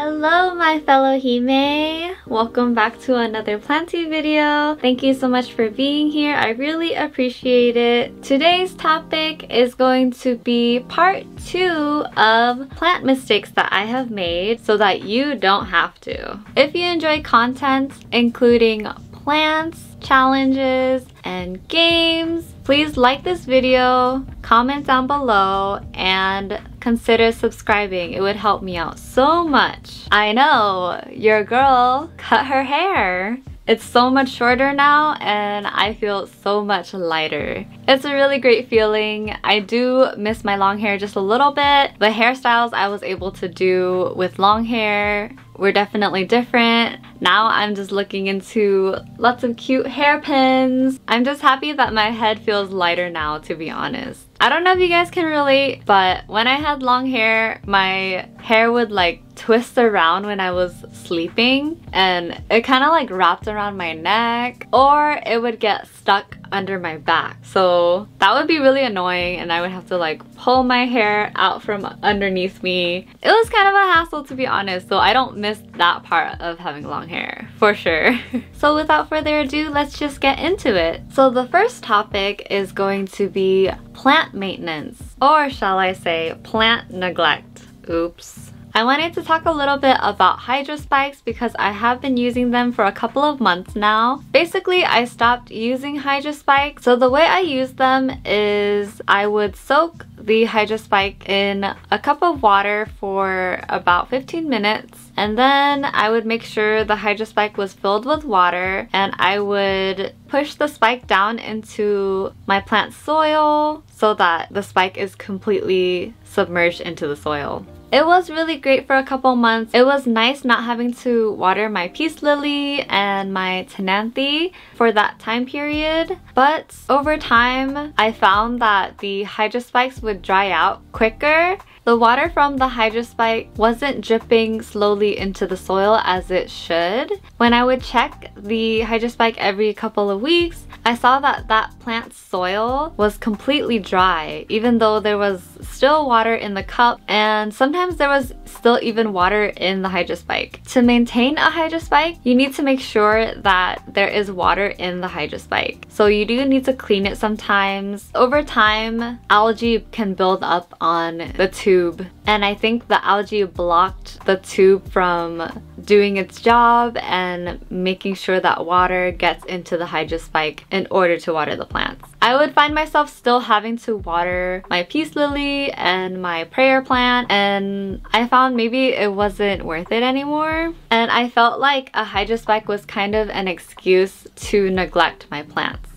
Hello my fellow Heemae! Welcome back to another Planty video. Thank you so much for being here. I really appreciate it. Today's topic is going to be part two of plant mistakes that I have made so that you don't have to. If you enjoy content including plants, challenges, and games, please like this video, comment down below, and consider subscribing. It would help me out so much. I know, your girl cut her hair. It's so much shorter now and I feel so much lighter. It's a really great feeling. I do miss my long hair just a little bit. The hairstyles I was able to do with long hair were definitely different. Now I'm just looking into lots of cute hairpins. I'm just happy that my head feels lighter now to be honest. I don't know if you guys can relate, but when I had long hair, my hair would like twist around when I was sleeping and it kind of like wrapped around my neck or it would get stuck under my back. So that would be really annoying and I would have to like pull my hair out from underneath me. It was kind of a hassle to be honest, so I don't miss that part of having long hair, for sure. so without further ado, let's just get into it. So the first topic is going to be plant maintenance, or shall I say plant neglect. Oops. I wanted to talk a little bit about Hydro Spikes because I have been using them for a couple of months now. Basically, I stopped using Hydro Spikes. So the way I use them is I would soak the Hydro Spike in a cup of water for about 15 minutes and then I would make sure the Hydro Spike was filled with water and I would push the spike down into my plant soil so that the spike is completely submerged into the soil. It was really great for a couple months. It was nice not having to water my peace lily and my ctenanthe for that time period. But over time, I found that the hydrospikes would dry out quicker the water from the hydrospike wasn't dripping slowly into the soil as it should. When I would check the hydrospike every couple of weeks, I saw that that plant's soil was completely dry, even though there was still water in the cup and sometimes there was still even water in the hydrospike. To maintain a hydrospike, you need to make sure that there is water in the hydrospike. So you do need to clean it sometimes. Over time, algae can build up on the tube and I think the algae blocked the tube from doing its job and making sure that water gets into the hydrospike in order to water the plants. I would find myself still having to water my peace lily and my prayer plant and I found maybe it wasn't worth it anymore and I felt like a hydrospike was kind of an excuse to neglect my plants.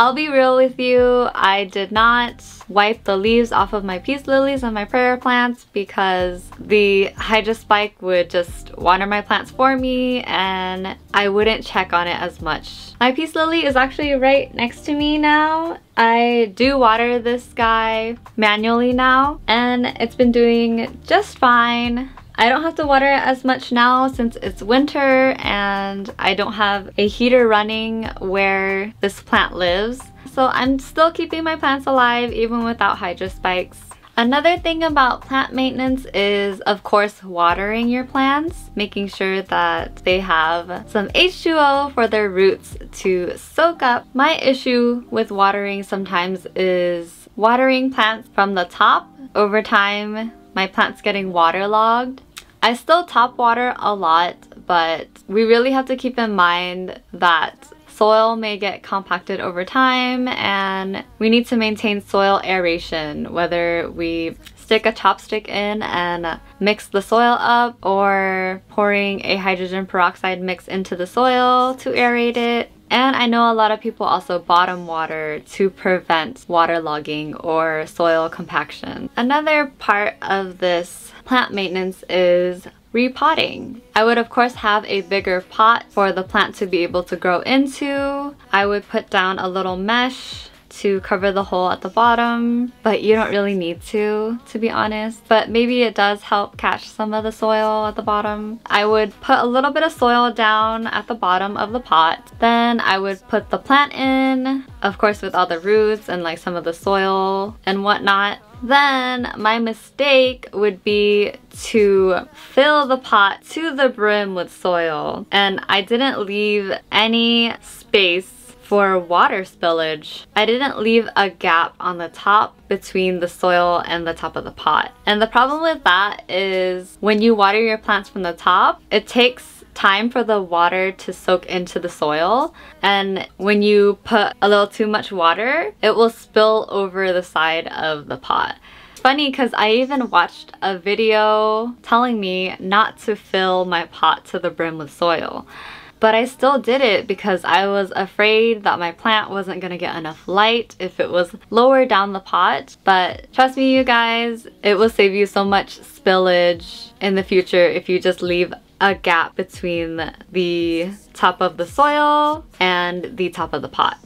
I'll be real with you, I did not wipe the leaves off of my peace lilies and my prayer plants because the hydrospike would just water my plants for me and I wouldn't check on it as much. My peace lily is actually right next to me now. I do water this guy manually now and it's been doing just fine. I don't have to water it as much now since it's winter and I don't have a heater running where this plant lives. So I'm still keeping my plants alive even without hydrospikes. Another thing about plant maintenance is, of course, watering your plants, making sure that they have some H2O for their roots to soak up. My issue with watering sometimes is watering plants from the top. Over time, my plant's getting waterlogged I still top water a lot, but we really have to keep in mind that soil may get compacted over time and we need to maintain soil aeration, whether we stick a chopstick in and mix the soil up or pouring a hydrogen peroxide mix into the soil to aerate it. And I know a lot of people also bottom water to prevent waterlogging or soil compaction. Another part of this plant maintenance is repotting. I would of course have a bigger pot for the plant to be able to grow into. I would put down a little mesh to cover the hole at the bottom, but you don't really need to, to be honest. But maybe it does help catch some of the soil at the bottom. I would put a little bit of soil down at the bottom of the pot. Then I would put the plant in, of course with all the roots and like some of the soil and whatnot. Then my mistake would be to fill the pot to the brim with soil and I didn't leave any space for water spillage. I didn't leave a gap on the top between the soil and the top of the pot. And the problem with that is when you water your plants from the top, it takes time for the water to soak into the soil and when you put a little too much water it will spill over the side of the pot funny because I even watched a video telling me not to fill my pot to the brim with soil. But I still did it because I was afraid that my plant wasn't going to get enough light if it was lower down the pot. But trust me you guys, it will save you so much spillage in the future if you just leave a gap between the top of the soil and the top of the pot.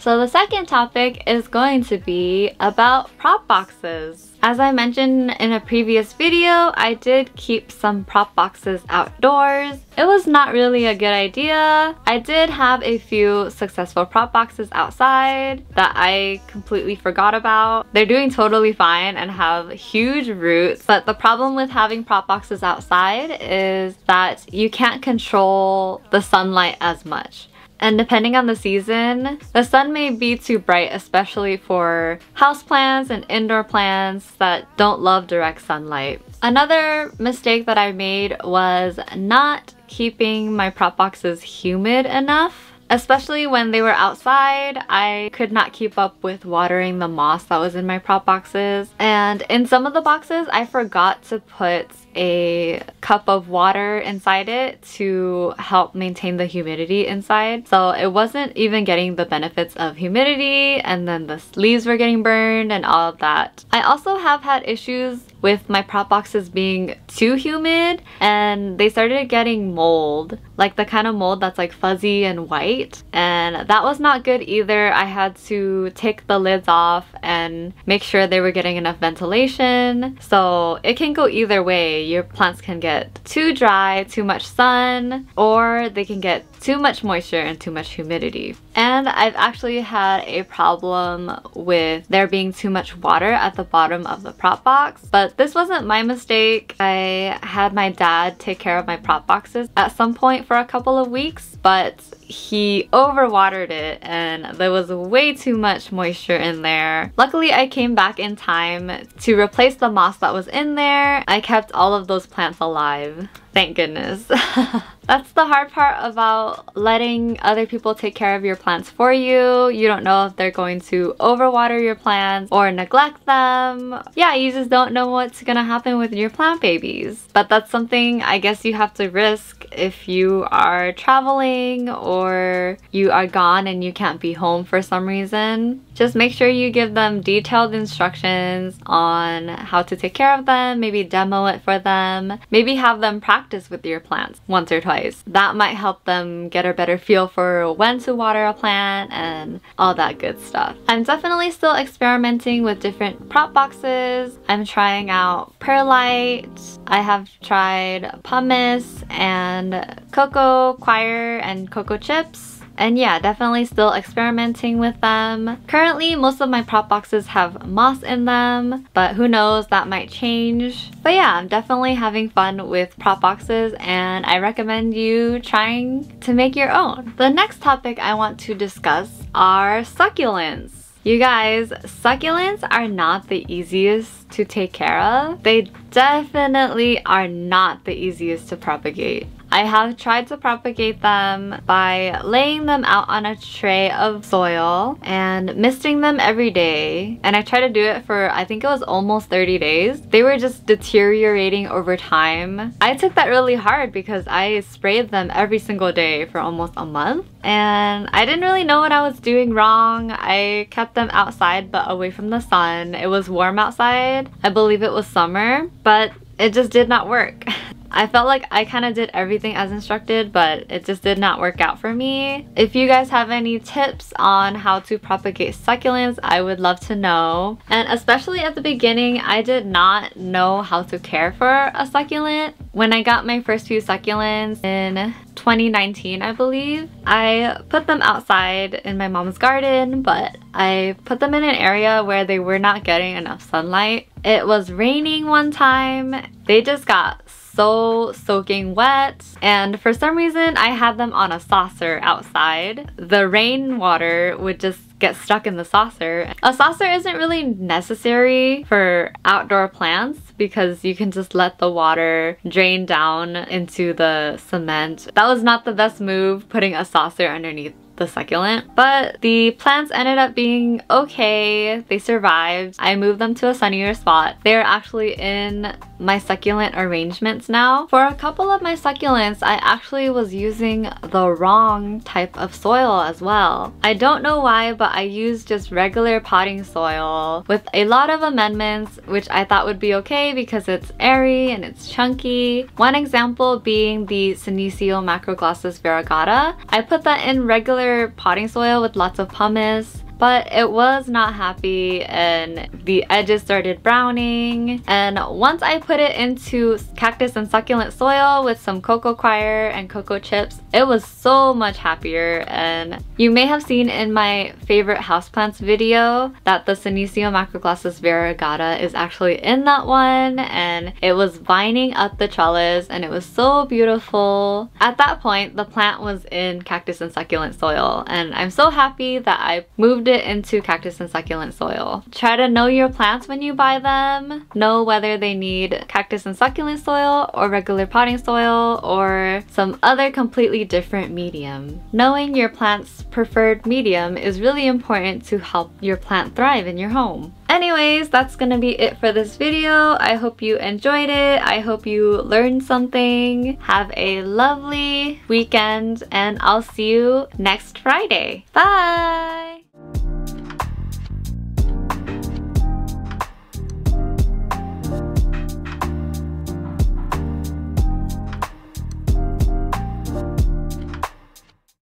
So the second topic is going to be about prop boxes. As I mentioned in a previous video, I did keep some prop boxes outdoors. It was not really a good idea. I did have a few successful prop boxes outside that I completely forgot about. They're doing totally fine and have huge roots, but the problem with having prop boxes outside is that you can't control the sunlight as much. And depending on the season, the sun may be too bright, especially for houseplants and indoor plants that don't love direct sunlight. Another mistake that I made was not keeping my prop boxes humid enough. Especially when they were outside, I could not keep up with watering the moss that was in my prop boxes. And in some of the boxes, I forgot to put a cup of water inside it to help maintain the humidity inside. So it wasn't even getting the benefits of humidity and then the leaves were getting burned and all of that. I also have had issues with my prop boxes being too humid and they started getting mold like the kind of mold that's like fuzzy and white and that was not good either I had to take the lids off and make sure they were getting enough ventilation so it can go either way your plants can get too dry, too much sun, or they can get too much moisture and too much humidity. And I've actually had a problem with there being too much water at the bottom of the prop box, but this wasn't my mistake. I had my dad take care of my prop boxes at some point for a couple of weeks, but he overwatered it and there was way too much moisture in there. Luckily, I came back in time to replace the moss that was in there. I kept all of those plants alive. Thank goodness. That's the hard part about letting other people take care of your plants for you. You don't know if they're going to overwater your plants or neglect them. Yeah, you just don't know what's gonna happen with your plant babies. But that's something I guess you have to risk if you are traveling or you are gone and you can't be home for some reason. Just make sure you give them detailed instructions on how to take care of them, maybe demo it for them, maybe have them practice with your plants once or twice. That might help them get a better feel for when to water a plant and all that good stuff. I'm definitely still experimenting with different prop boxes. I'm trying out perlite. I have tried pumice and cocoa coir and cocoa chips. And yeah, definitely still experimenting with them. Currently, most of my prop boxes have moss in them, but who knows, that might change. But yeah, I'm definitely having fun with prop boxes and I recommend you trying to make your own. The next topic I want to discuss are succulents. You guys, succulents are not the easiest to take care of. They definitely are not the easiest to propagate. I have tried to propagate them by laying them out on a tray of soil and misting them every day. And I tried to do it for, I think it was almost 30 days. They were just deteriorating over time. I took that really hard because I sprayed them every single day for almost a month. And I didn't really know what I was doing wrong. I kept them outside but away from the sun. It was warm outside. I believe it was summer, but it just did not work. I felt like I kind of did everything as instructed, but it just did not work out for me. If you guys have any tips on how to propagate succulents, I would love to know. And especially at the beginning, I did not know how to care for a succulent. When I got my first few succulents in 2019, I believe. I put them outside in my mom's garden, but I put them in an area where they were not getting enough sunlight. It was raining one time. They just got so soaking wet and for some reason I had them on a saucer outside. The rainwater would just get stuck in the saucer. A saucer isn't really necessary for outdoor plants because you can just let the water drain down into the cement. That was not the best move putting a saucer underneath the succulent. But the plants ended up being okay. They survived. I moved them to a sunnier spot. They're actually in my succulent arrangements now. For a couple of my succulents, I actually was using the wrong type of soil as well. I don't know why, but I used just regular potting soil with a lot of amendments, which I thought would be okay because it's airy and it's chunky. One example being the Senecio Macroglossus variegata. I put that in regular potting soil with lots of pumice but it was not happy and the edges started browning. And once I put it into cactus and succulent soil with some cocoa coir and cocoa chips it was so much happier. And you may have seen in my favorite houseplants video that the Senecio macroglossus variegata is actually in that one. And it was vining up the trellis and it was so beautiful. At that point the plant was in cactus and succulent soil. And I'm so happy that I it into cactus and succulent soil. Try to know your plants when you buy them. Know whether they need cactus and succulent soil or regular potting soil or some other completely different medium. Knowing your plant's preferred medium is really important to help your plant thrive in your home. Anyways, that's gonna be it for this video. I hope you enjoyed it. I hope you learned something. Have a lovely weekend and I'll see you next Friday. Bye!